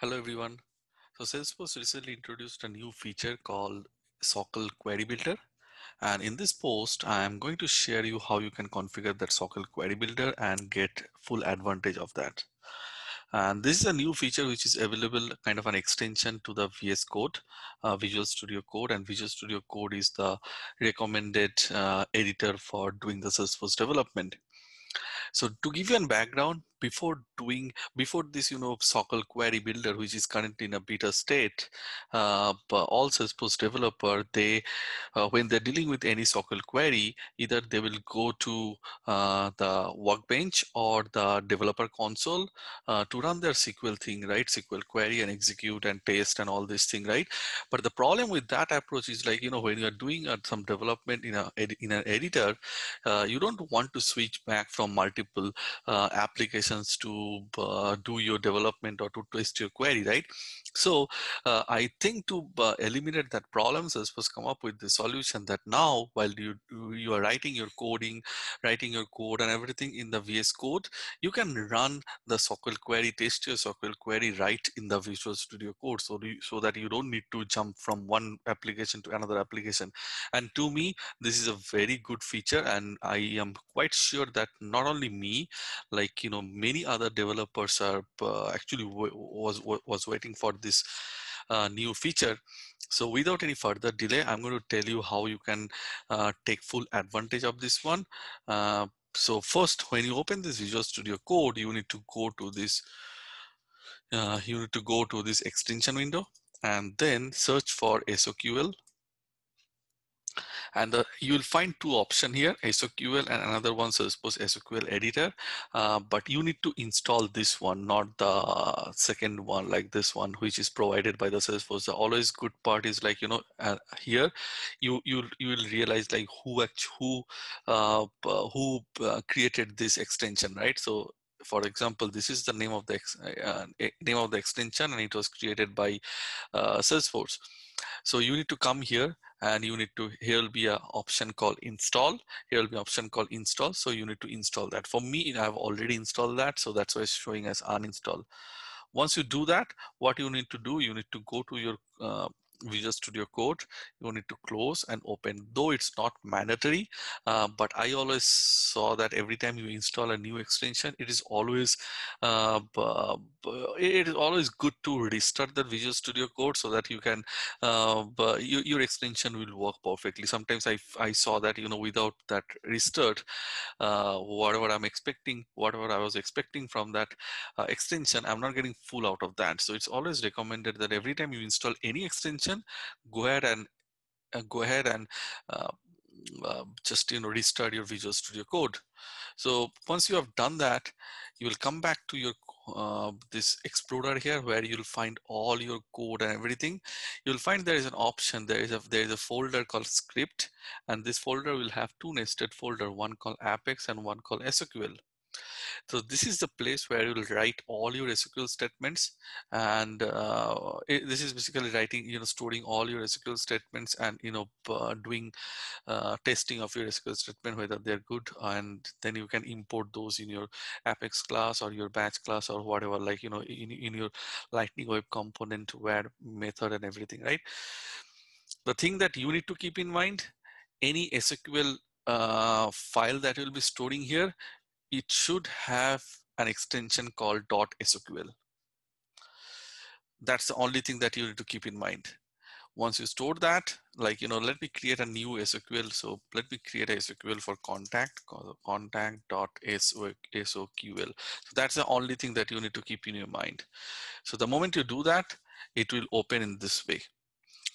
Hello everyone. So Salesforce recently introduced a new feature called SOQL Query Builder. And in this post, I am going to share you how you can configure that SOQL Query Builder and get full advantage of that. And this is a new feature which is available kind of an extension to the VS Code, uh, Visual Studio Code. And Visual Studio Code is the recommended uh, editor for doing the Salesforce development. So to give you a background, before doing before this you know SOQL query builder which is currently in a beta state uh, all salesforce developer they uh, when they're dealing with any SOQL query either they will go to uh, the workbench or the developer console uh, to run their sql thing right? Sql query and execute and test and all this thing right? But the problem with that approach is like you know when you're doing uh, some development in a in an editor uh, you don't want to switch back from multiple applications to uh, do your development or to twist your query, right? So uh, I think to uh, eliminate that problem, Salesforce come up with the solution that now while you you are writing your coding, writing your code and everything in the VS Code, you can run the SQL query, test your SQL query right in the Visual Studio Code, so you, so that you don't need to jump from one application to another application. And to me, this is a very good feature, and I am quite sure that not only me, like you know, many other developers are uh, actually was was waiting for this uh, new feature. So without any further delay, I'm going to tell you how you can uh, take full advantage of this one. Uh, so first, when you open this Visual Studio Code, you need to go to this. Uh, you need to go to this extension window and then search for SOQL and the, you will find two options here SOQL and another one Salesforce SOQL editor. Uh, but you need to install this one not the second one like this one which is provided by the Salesforce. The always good part is like you know uh, here you you you will realize like who who uh, who uh, created this extension right? So for example, this is the name of the uh, name of the extension, and it was created by uh, Salesforce. So you need to come here and you need to, here will be an option called install. Here will be option called install. So you need to install that. For me, I've already installed that. So that's why it's showing as uninstall. Once you do that, what you need to do, you need to go to your uh, Visual Studio Code, you need to close and open, though it's not mandatory. Uh, but I always saw that every time you install a new extension, it is always uh, it is always good to restart the Visual Studio Code so that you can uh, you, your extension will work perfectly. Sometimes I I saw that you know without that restart, uh, whatever I'm expecting, whatever I was expecting from that uh, extension, I'm not getting full out of that. So it's always recommended that every time you install any extension go ahead and uh, go ahead and uh, uh, just you know restart your Visual Studio Code. So once you have done that, you will come back to your uh, this Explorer here where you'll find all your code and everything. You'll find there is an option. There is a there is a folder called script, and this folder will have two nested folder, one called Apex and one called SOQL. So this is the place where you will write all your SQL statements. And uh, it, this is basically writing, you know, storing all your SQL statements and, you know, uh, doing uh, testing of your SQL statement, whether they're good. And then you can import those in your Apex class or your batch class or whatever, like, you know, in, in your Lightning Web component, where method and everything, right? The thing that you need to keep in mind, any SQL uh, file that you'll be storing here it should have an extension called .soql. That's the only thing that you need to keep in mind. Once you store that, like, you know, let me create a new SQL. So let me create a SQL for contact, contact.soql. So that's the only thing that you need to keep in your mind. So the moment you do that, it will open in this way.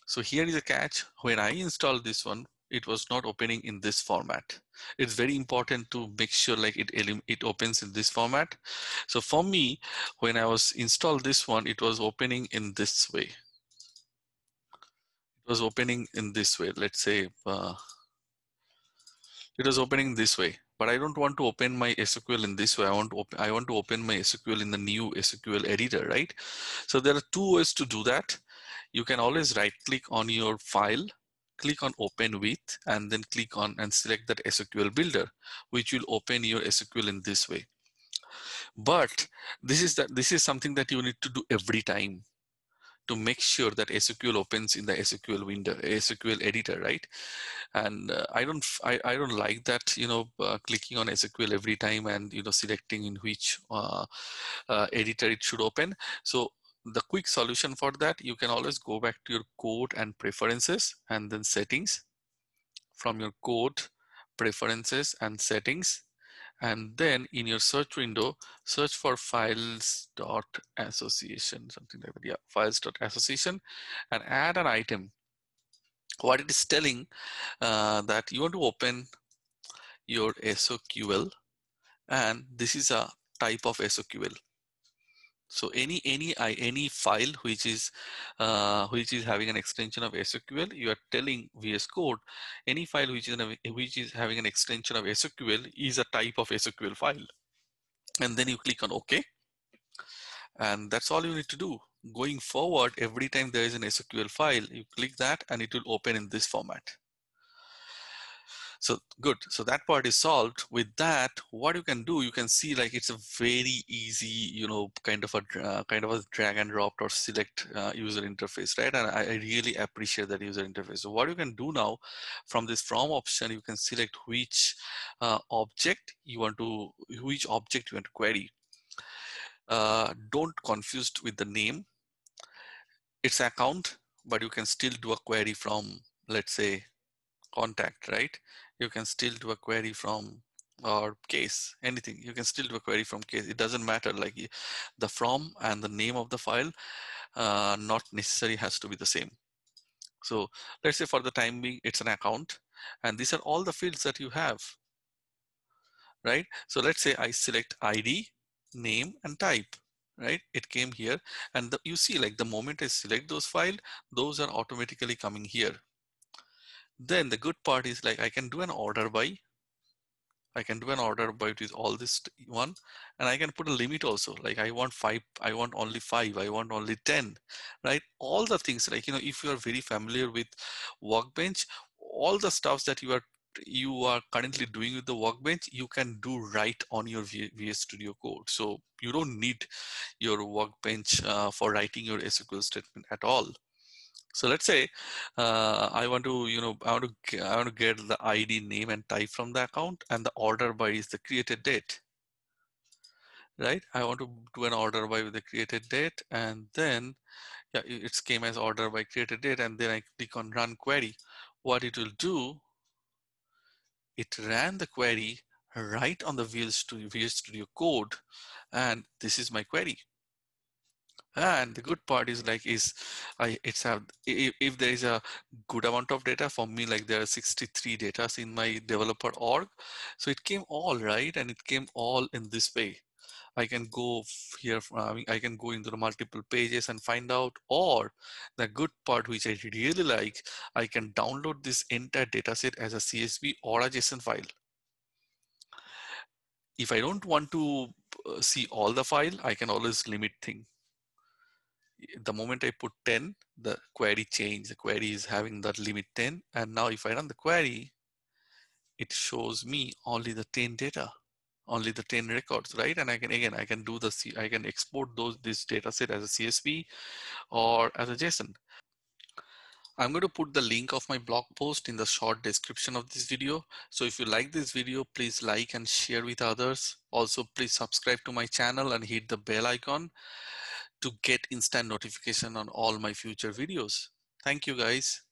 So here is a catch. When I install this one, it was not opening in this format. It's very important to make sure like it, it opens in this format. So for me, when I was installed this one, it was opening in this way. It was opening in this way. Let's say uh, it was opening this way but I don't want to open my SQL in this way. I want to I want to open my SQL in the new SQL editor, right? So there are two ways to do that. You can always right click on your file click on open with and then click on and select that SQL builder, which will open your SQL in this way. But this is that this is something that you need to do every time to make sure that SQL opens in the SQL window, SQL editor, right? And uh, I don't, I, I don't like that, you know, uh, clicking on SQL every time and you know selecting in which uh, uh editor it should open. So the quick solution for that, you can always go back to your code and preferences and then settings. From your code, preferences and settings, and then in your search window search for files dot association something like that. Yeah files dot association and add an item. What it is telling uh, that you want to open your SOQL and this is a type of SOQL so any any any file which is uh, which is having an extension of SQL, you are telling VS Code any file which is which is having an extension of SQL is a type of SQL file, and then you click on OK, and that's all you need to do. Going forward, every time there is an SQL file, you click that, and it will open in this format. So good. So that part is solved. With that, what you can do, you can see like it's a very easy, you know, kind of a uh, kind of a drag and drop or select uh, user interface, right? And I, I, really appreciate that user interface. So what you can do now, from this from option, you can select which uh, object you want to, which object you want to query. Uh, don't confuse with the name. It's account, but you can still do a query from, let's say, contact, right? You can still do a query from or case, anything. You can still do a query from case. It doesn't matter like the from and the name of the file uh, not necessarily has to be the same. So let's say for the time being, it's an account and these are all the fields that you have, right? So let's say I select ID, name and type right it came here and the, you see like the moment i select those file those are automatically coming here then the good part is like I can do an order by. I can do an order by with all this one and I can put a limit also like I want five, I want only five, I want only 10, right? All the things like, you know, if you are very familiar with Workbench, all the stuffs that you are you are currently doing with the workbench you can do right on your vs studio code so you don't need your workbench uh, for writing your sql statement at all so let's say uh, I want to, you know, I want to, I want to get the ID name and type from the account and the order by is the created date, right? I want to do an order by with the created date and then yeah, it came as order by created date and then I click on run query. What it will do, it ran the query right on the Visual Studio, Studio code and this is my query and the good part is like is i it's a if, if there is a good amount of data for me like there are 63 data in my developer org. So it came all right and it came all in this way. I can go here, I, mean, I can go into the multiple pages and find out, or the good part, which I really like, I can download this entire dataset as a CSV or a JSON file. If I don't want to uh, see all the file, I can always limit thing the moment I put 10, the query change. The query is having that limit 10. And now if I run the query, it shows me only the 10 data, only the 10 records, right? And I can, again, I can do the, I can export those, this data set as a CSV or as a JSON. I'm going to put the link of my blog post in the short description of this video. So if you like this video, please like and share with others. Also, please subscribe to my channel and hit the bell icon to get instant notification on all my future videos. Thank you guys.